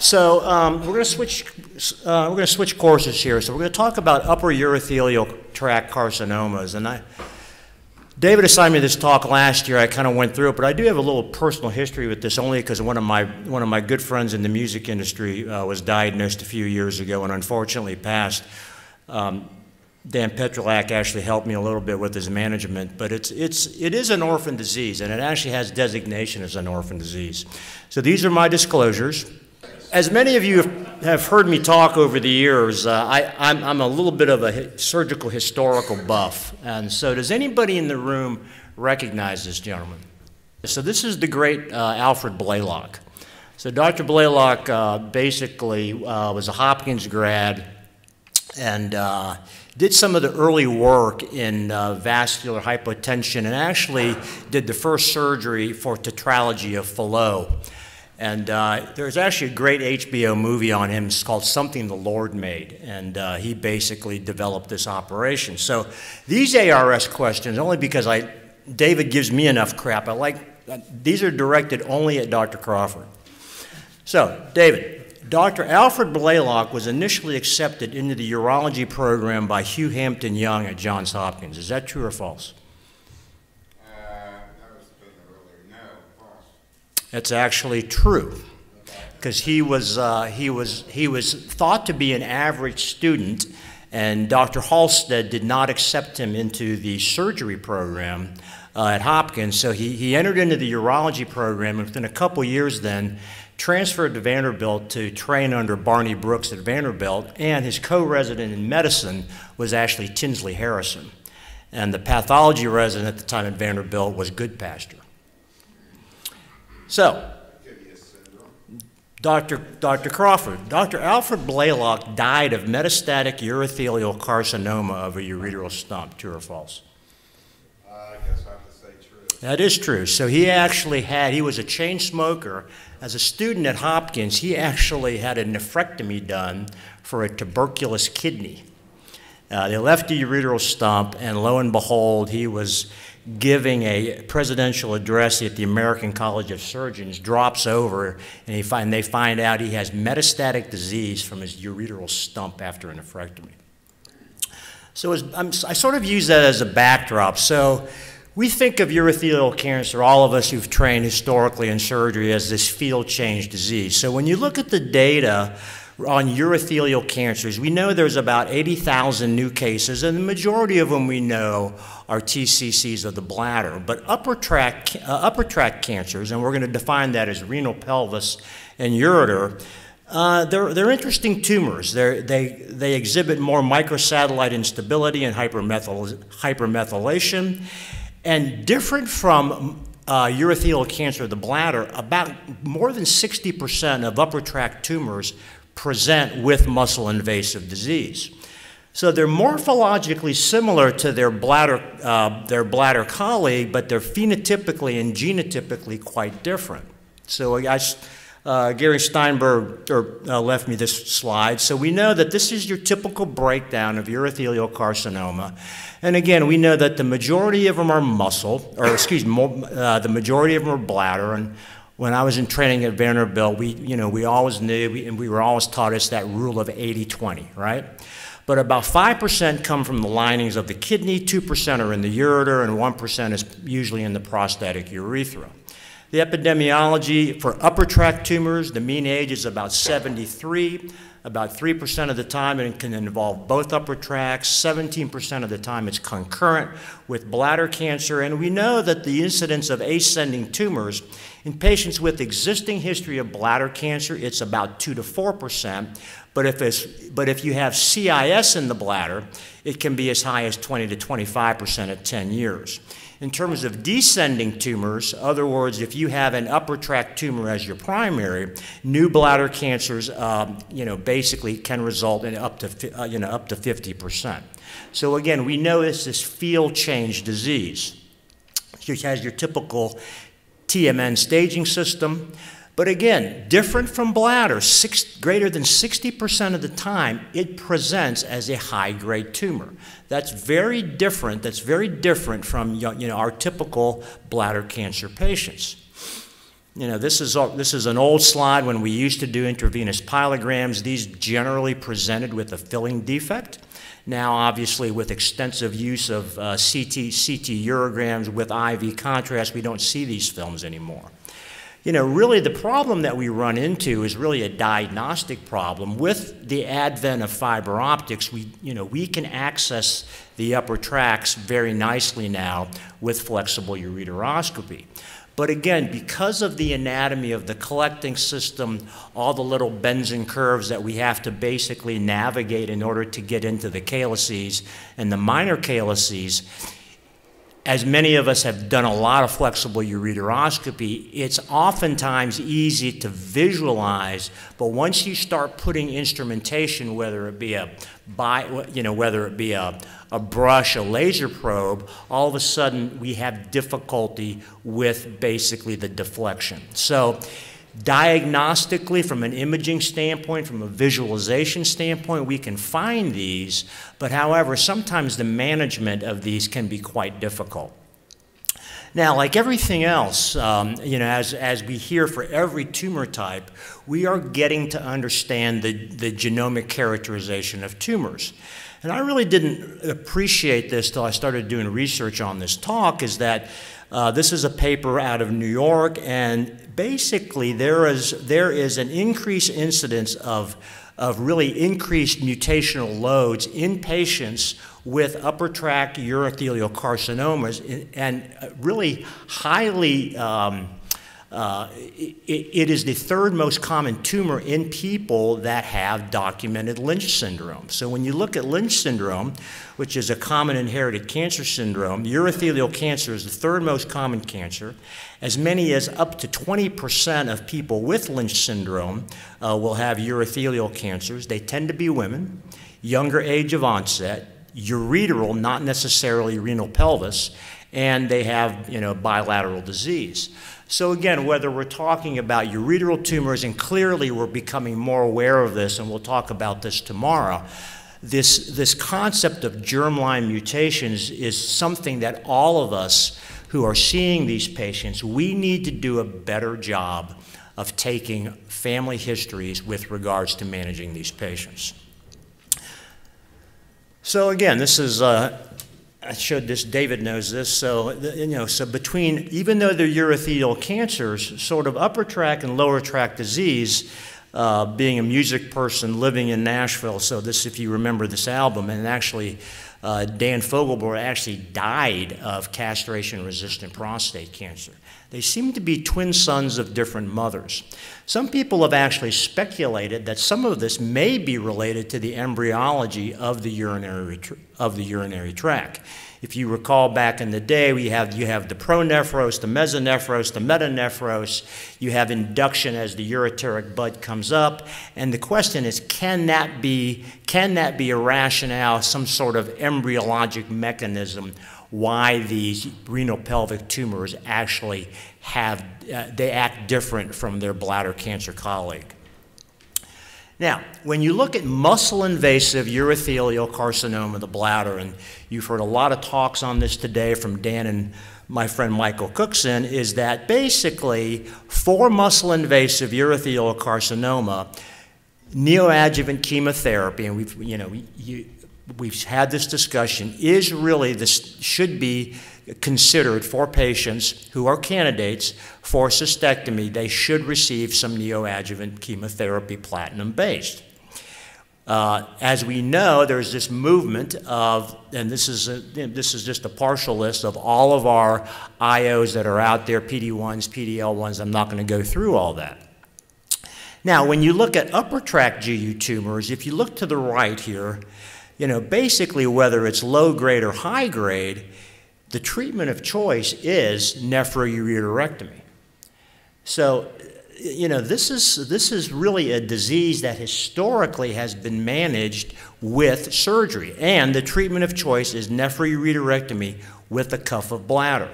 So um, we're going to switch. Uh, we're going to switch courses here. So we're going to talk about upper urothelial tract carcinomas. And I, David assigned me this talk last year. I kind of went through it, but I do have a little personal history with this, only because one of my one of my good friends in the music industry uh, was diagnosed a few years ago and unfortunately passed. Um, Dan Petrylak actually helped me a little bit with his management, but it's, it's, it is an orphan disease, and it actually has designation as an orphan disease. So these are my disclosures. As many of you have heard me talk over the years, uh, I, I'm, I'm a little bit of a surgical historical buff. And so does anybody in the room recognize this gentleman? So this is the great uh, Alfred Blalock. So Dr. Blalock uh, basically uh, was a Hopkins grad, and uh, did some of the early work in uh, vascular hypotension and actually did the first surgery for tetralogy of Fallot. And uh, there's actually a great HBO movie on him it's called Something the Lord Made. And uh, he basically developed this operation. So these ARS questions, only because I, David gives me enough crap, I like, these are directed only at Dr. Crawford. So, David, Dr. Alfred Blalock was initially accepted into the urology program by Hugh Hampton Young at Johns Hopkins. Is that true or false? That's actually true because he was, uh, he, was, he was thought to be an average student, and Dr. Halsted did not accept him into the surgery program uh, at Hopkins. So he, he entered into the urology program, and within a couple years then, transferred to Vanderbilt to train under Barney Brooks at Vanderbilt, and his co-resident in medicine was actually Tinsley Harrison. And the pathology resident at the time at Vanderbilt was Goodpasture. So, Dr. Dr. Crawford, Dr. Alfred Blalock died of metastatic urothelial carcinoma of a ureteral stump. True or false? I guess I have to say true. That is true. So he actually had, he was a chain smoker as a student at Hopkins, he actually had a nephrectomy done for a tuberculous kidney. Uh, they left the ureteral stump, and lo and behold, he was giving a presidential address at the American College of Surgeons, drops over, and he find, they find out he has metastatic disease from his ureteral stump after a nephrectomy. So I sort of use that as a backdrop. So we think of urothelial cancer, all of us who've trained historically in surgery, as this field change disease. So when you look at the data on urothelial cancers, we know there's about 80,000 new cases, and the majority of them we know are TCCs of the bladder. But upper tract, uh, upper tract cancers, and we're going to define that as renal pelvis and ureter, uh, they're, they're interesting tumors. They're, they, they exhibit more microsatellite instability and hypermethyl, hypermethylation. And different from uh, urothelial cancer of the bladder, about more than 60% of upper tract tumors present with muscle invasive disease. So they're morphologically similar to their bladder, uh, their bladder colleague, but they're phenotypically and genotypically quite different. So I, uh, Gary Steinberg or, uh, left me this slide. So we know that this is your typical breakdown of urothelial carcinoma. And again, we know that the majority of them are muscle, or excuse me, uh, the majority of them are bladder. And when I was in training at Vanderbilt, we, you know, we always knew, we, and we were always taught us that rule of 80-20, right? But about 5% come from the linings of the kidney, 2% are in the ureter, and 1% is usually in the prostatic urethra. The epidemiology for upper tract tumors, the mean age is about 73. About 3% of the time it can involve both upper tracts. 17% of the time it's concurrent with bladder cancer. And we know that the incidence of ascending tumors in patients with existing history of bladder cancer, it's about 2 to 4%. But if, it's, but if you have CIS in the bladder, it can be as high as 20 to 25% at 10 years. In terms of descending tumors, other words, if you have an upper tract tumor as your primary, new bladder cancers, um, you know, basically can result in up to, uh, you know, up to 50%. So again, we know this is field change disease. It has your typical TMN staging system. But again, different from bladder, six, greater than 60% of the time, it presents as a high-grade tumor. That's very different, that's very different from you know, our typical bladder cancer patients. You know, this is, this is an old slide when we used to do intravenous pyelograms. These generally presented with a filling defect. Now, obviously, with extensive use of uh, CT, CT urograms with IV contrast, we don't see these films anymore. You know, really the problem that we run into is really a diagnostic problem. With the advent of fiber optics, we, you know, we can access the upper tracts very nicely now with flexible ureteroscopy. But again, because of the anatomy of the collecting system, all the little bends and curves that we have to basically navigate in order to get into the calyces and the minor calyces, as many of us have done a lot of flexible ureteroscopy, it's oftentimes easy to visualize, but once you start putting instrumentation, whether it be a you know, whether it be a, a brush, a laser probe, all of a sudden we have difficulty with basically the deflection. So diagnostically, from an imaging standpoint, from a visualization standpoint, we can find these, but however, sometimes the management of these can be quite difficult. Now, like everything else, um, you know, as, as we hear for every tumor type, we are getting to understand the, the genomic characterization of tumors. And I really didn't appreciate this till I started doing research on this talk, is that uh, this is a paper out of New York, and basically there is, there is an increased incidence of, of really increased mutational loads in patients with upper tract urothelial carcinomas and really highly, um, uh, it, it is the third most common tumor in people that have documented Lynch syndrome. So when you look at Lynch syndrome, which is a common inherited cancer syndrome, urothelial cancer is the third most common cancer. As many as up to 20% of people with Lynch syndrome uh, will have urothelial cancers. They tend to be women, younger age of onset, ureteral, not necessarily renal pelvis, and they have you know, bilateral disease. So again, whether we're talking about ureteral tumors, and clearly we're becoming more aware of this, and we'll talk about this tomorrow, this, this concept of germline mutations is something that all of us who are seeing these patients, we need to do a better job of taking family histories with regards to managing these patients. So again, this is, uh, I showed this, David knows this, so, you know, so between, even though they're urothelial cancers, sort of upper tract and lower tract disease, uh, being a music person living in Nashville, so this, if you remember this album, and actually uh, Dan Fogelberg actually died of castration-resistant prostate cancer. They seem to be twin sons of different mothers. Some people have actually speculated that some of this may be related to the embryology of the urinary, of the urinary tract. If you recall back in the day, we have, you have the pronephros, the mesonephros, the metanephros. You have induction as the ureteric bud comes up. And the question is, can that be, can that be a rationale, some sort of embryologic mechanism why these renal pelvic tumors actually have, uh, they act different from their bladder cancer colleague. Now, when you look at muscle invasive urothelial carcinoma of the bladder, and you've heard a lot of talks on this today from Dan and my friend Michael Cookson, is that basically for muscle invasive urothelial carcinoma, neoadjuvant chemotherapy, and we've, you know, you, we've had this discussion, is really this should be considered for patients who are candidates for cystectomy. They should receive some neoadjuvant chemotherapy, platinum based. Uh, as we know, there's this movement of, and this is, a, this is just a partial list of all of our IOs that are out there, PD1s, PD-L1s. I'm not going to go through all that. Now, when you look at upper tract GU tumors, if you look to the right here, you know, basically whether it's low grade or high grade, the treatment of choice is nephroureterectomy. So, you know, this is, this is really a disease that historically has been managed with surgery, and the treatment of choice is nephroureterectomy with a cuff of bladder.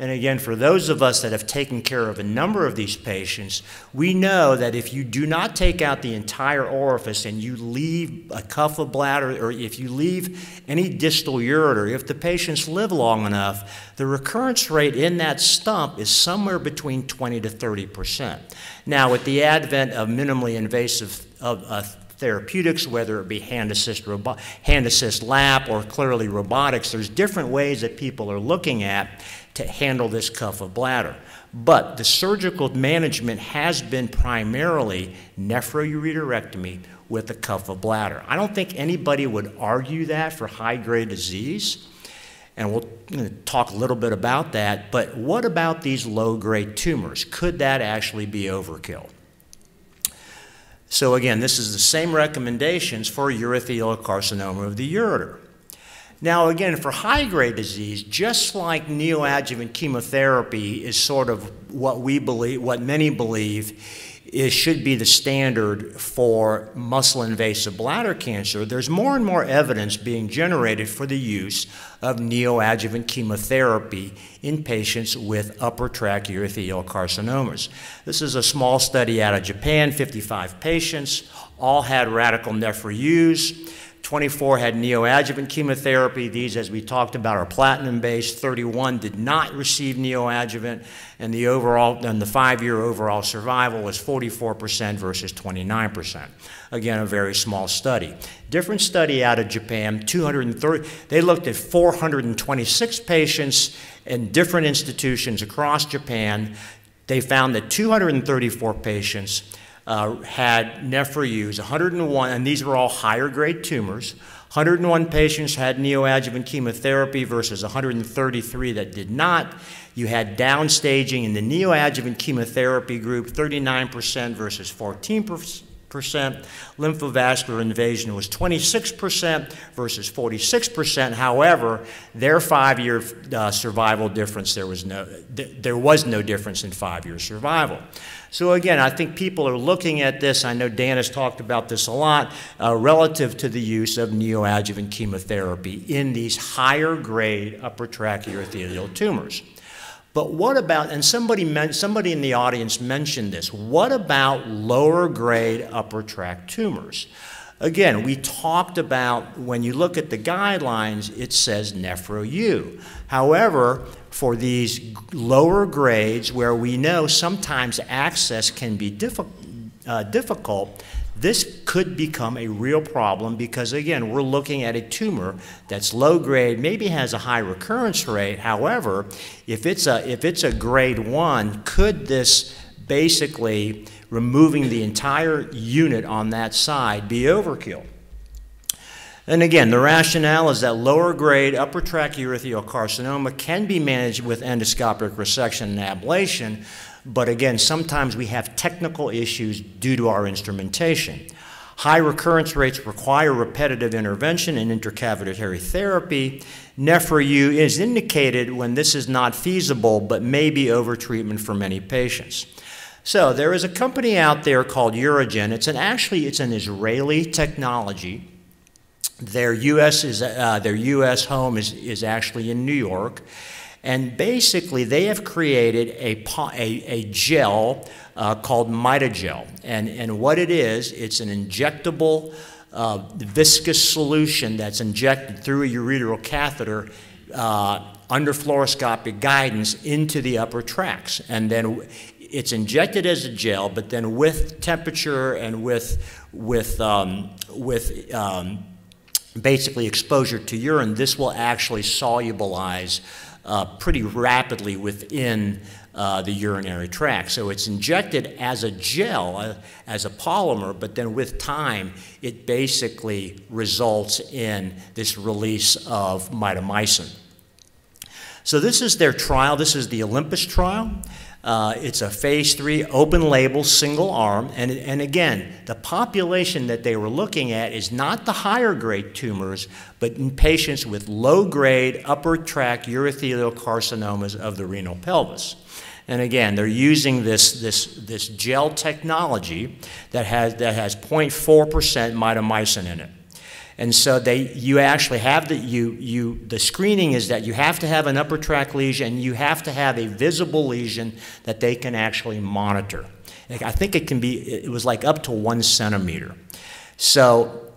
And again, for those of us that have taken care of a number of these patients, we know that if you do not take out the entire orifice and you leave a cuff of bladder, or if you leave any distal ureter, if the patients live long enough, the recurrence rate in that stump is somewhere between 20 to 30 percent. Now, with the advent of minimally invasive of, uh, therapeutics, whether it be hand assist, hand assist lap or clearly robotics, there's different ways that people are looking at to handle this cuff of bladder. But the surgical management has been primarily nephroureterectomy with a cuff of bladder. I don't think anybody would argue that for high-grade disease, and we'll talk a little bit about that, but what about these low-grade tumors? Could that actually be overkill? So again, this is the same recommendations for urothelial carcinoma of the ureter. Now, again, for high grade disease, just like neoadjuvant chemotherapy is sort of what we believe, what many believe is should be the standard for muscle invasive bladder cancer, there's more and more evidence being generated for the use of neoadjuvant chemotherapy in patients with upper tract urothelial carcinomas. This is a small study out of Japan, 55 patients, all had radical nephro 24 had neoadjuvant chemotherapy. These, as we talked about, are platinum-based. 31 did not receive neoadjuvant, and the overall and the five-year overall survival was 44% versus 29%. Again, a very small study. Different study out of Japan, 230. They looked at 426 patients in different institutions across Japan. They found that 234 patients uh, had nephrous, 101, and these were all higher grade tumors. 101 patients had neoadjuvant chemotherapy versus 133 that did not. You had downstaging in the neoadjuvant chemotherapy group, 39% versus 14%. Lymphovascular invasion was 26% versus 46%. However, their five-year uh, survival difference, there was no, th there was no difference in five-year survival. So again, I think people are looking at this, I know Dan has talked about this a lot, uh, relative to the use of neoadjuvant chemotherapy in these higher grade upper tract urothelial tumors. But what about, and somebody, somebody in the audience mentioned this, what about lower grade upper tract tumors? Again, we talked about when you look at the guidelines, it says nephro-U. However, for these lower grades where we know sometimes access can be diffi uh, difficult, this could become a real problem because, again, we're looking at a tumor that's low grade, maybe has a high recurrence rate. However, if it's a, if it's a grade one, could this basically removing the entire unit on that side be overkill. And again, the rationale is that lower grade upper tract urothelial carcinoma can be managed with endoscopic resection and ablation, but again, sometimes we have technical issues due to our instrumentation. High recurrence rates require repetitive intervention and intracavitary therapy. Nephro-U is indicated when this is not feasible, but may be overtreatment for many patients. So there is a company out there called UroGen. It's an actually it's an Israeli technology. Their U.S. is uh, their U.S. home is is actually in New York, and basically they have created a a, a gel uh, called MitoGel, and and what it is, it's an injectable. Uh, viscous solution that's injected through a ureteral catheter uh, under fluoroscopic guidance into the upper tracts. And then it's injected as a gel, but then with temperature and with, with, um, with um, basically exposure to urine, this will actually solubilize uh, pretty rapidly within uh, the urinary tract. So it's injected as a gel, uh, as a polymer, but then with time, it basically results in this release of mitomycin. So this is their trial. This is the Olympus trial. Uh, it's a phase three open label single arm. And, and again, the population that they were looking at is not the higher grade tumors, but in patients with low grade upper tract urothelial carcinomas of the renal pelvis. And again, they're using this, this, this gel technology that has, that has 0.4% mitomycin in it. And so they, you actually have the, you, you, the screening is that you have to have an upper tract lesion, and you have to have a visible lesion that they can actually monitor. I think it can be, it was like up to one centimeter. So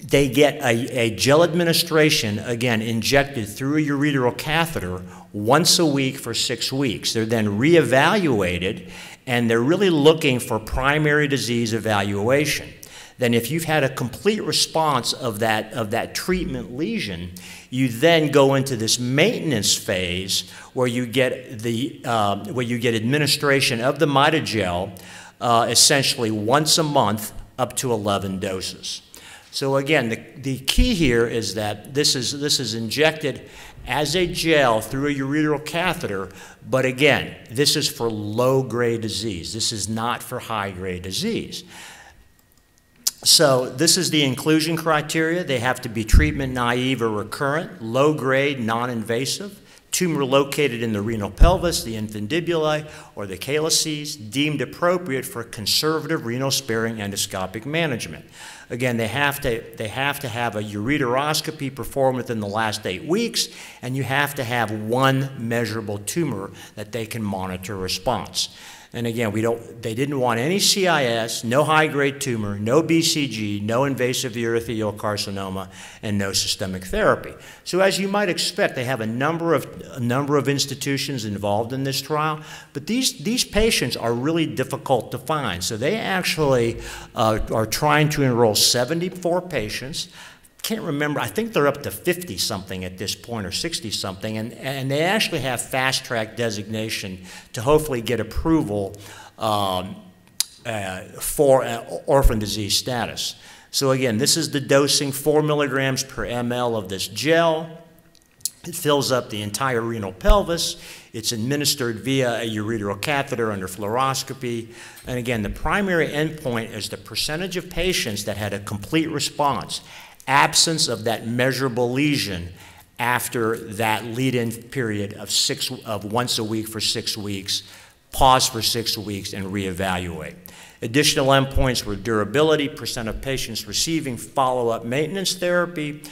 they get a, a gel administration, again, injected through a ureteral catheter once a week for six weeks. They're then reevaluated, and they're really looking for primary disease evaluation then if you've had a complete response of that, of that treatment lesion, you then go into this maintenance phase where you get, the, uh, where you get administration of the MitoGel uh, essentially once a month up to 11 doses. So again, the, the key here is that this is, this is injected as a gel through a ureteral catheter, but again, this is for low-grade disease. This is not for high-grade disease. So this is the inclusion criteria. They have to be treatment naive or recurrent, low grade, non-invasive, tumor located in the renal pelvis, the infundibuli, or the calyces, deemed appropriate for conservative renal sparing endoscopic management. Again, they have to, they have, to have a ureteroscopy performed within the last eight weeks, and you have to have one measurable tumor that they can monitor response. And again, we don't, they didn't want any CIS, no high-grade tumor, no BCG, no invasive urothelial carcinoma, and no systemic therapy. So as you might expect, they have a number of, a number of institutions involved in this trial, but these, these patients are really difficult to find. So they actually uh, are trying to enroll 74 patients can't remember, I think they're up to 50 something at this point or 60 something, and, and they actually have fast track designation to hopefully get approval um, uh, for uh, orphan disease status. So again, this is the dosing, four milligrams per ml of this gel. It fills up the entire renal pelvis. It's administered via a ureteral catheter under fluoroscopy. And again, the primary endpoint is the percentage of patients that had a complete response absence of that measurable lesion after that lead-in period of six of once a week for six weeks, pause for six weeks, and reevaluate. Additional endpoints were durability, percent of patients receiving follow-up maintenance therapy,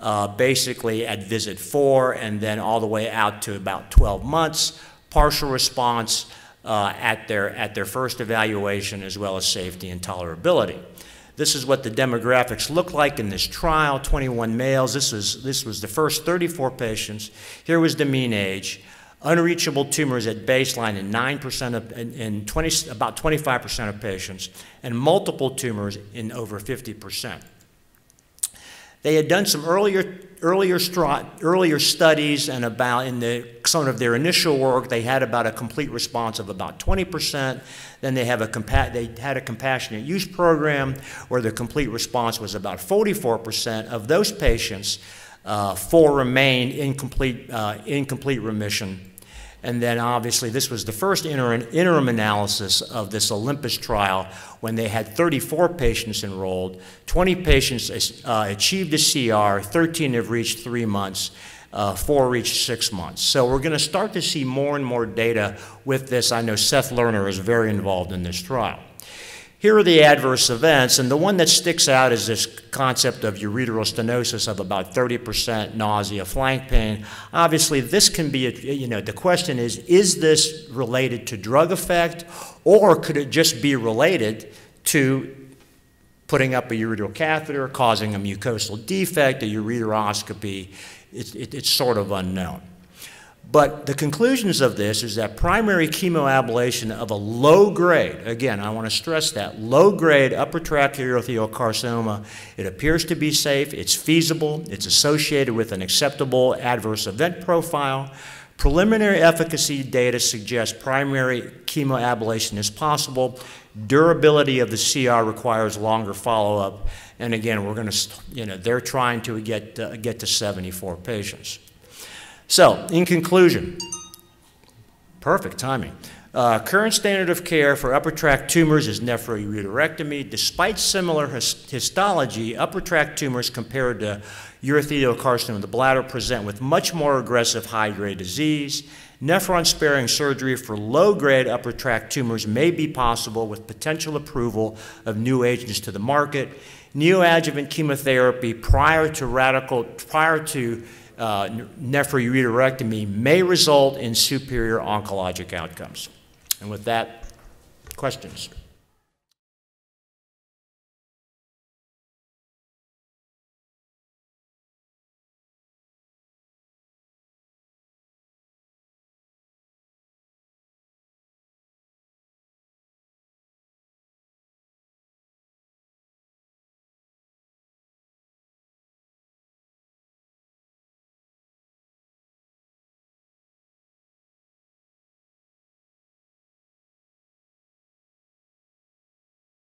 uh, basically at visit four, and then all the way out to about 12 months, partial response uh, at, their, at their first evaluation, as well as safety and tolerability. This is what the demographics look like in this trial, 21 males. This was, this was the first 34 patients. Here was the mean age. Unreachable tumors at baseline in 9% of, in, in 20, about 25% of patients, and multiple tumors in over 50%. They had done some earlier, earlier, earlier studies and about in the, some of their initial work, they had about a complete response of about 20%. Then they, have a they had a compassionate use program where the complete response was about 44%. Of those patients, uh, four remained in complete, uh, in complete remission and then obviously this was the first interim, interim analysis of this Olympus trial when they had 34 patients enrolled. 20 patients uh, achieved a CR, 13 have reached three months, uh, four reached six months. So we're going to start to see more and more data with this. I know Seth Lerner is very involved in this trial. Here are the adverse events, and the one that sticks out is this concept of ureteral stenosis of about 30% nausea, flank pain. Obviously, this can be, a, you know, the question is, is this related to drug effect, or could it just be related to putting up a ureteral catheter, causing a mucosal defect, a ureteroscopy? It, it, it's sort of unknown. But the conclusions of this is that primary chemoablation of a low grade, again, I want to stress that, low grade upper tract urothelial carcinoma, it appears to be safe, it's feasible, it's associated with an acceptable adverse event profile. Preliminary efficacy data suggest primary chemoablation is possible. Durability of the CR requires longer follow-up. And again, we're going to, you know, they're trying to get, uh, get to 74 patients. So, in conclusion, perfect timing. Uh, current standard of care for upper tract tumors is nephroureterectomy. Despite similar histology, upper tract tumors compared to urothelial carcinoma of the bladder present with much more aggressive high-grade disease. Nephron-sparing surgery for low-grade upper tract tumors may be possible with potential approval of new agents to the market. neoadjuvant chemotherapy prior to radical, prior to uh, nephroureterectomy may result in superior oncologic outcomes. And with that, questions?